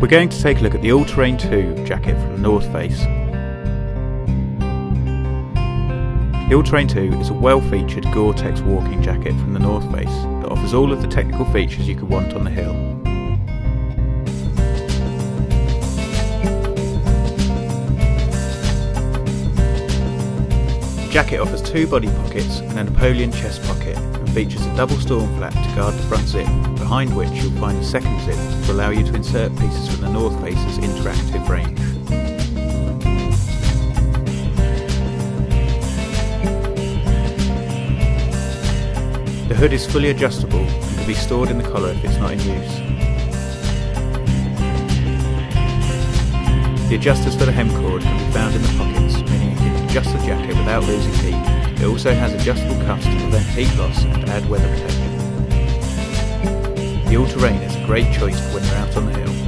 We're going to take a look at the All Terrain 2 jacket from the North Face. The All Terrain 2 is a well-featured Gore-Tex walking jacket from the North Face that offers all of the technical features you could want on the hill. Jacket offers two body pockets and a Napoleon chest pocket and features a double storm flap to guard the front zip, behind which you'll find a second zip to allow you to insert pieces from the North Face's interactive range. The hood is fully adjustable and can be stored in the collar if it's not in use. The adjusters for the hem cord can be found in the can adjust the jacket without losing heat it also has adjustable cuffs to prevent heat loss and add weather protection. The all-terrain is a great choice for when you're out on the hill.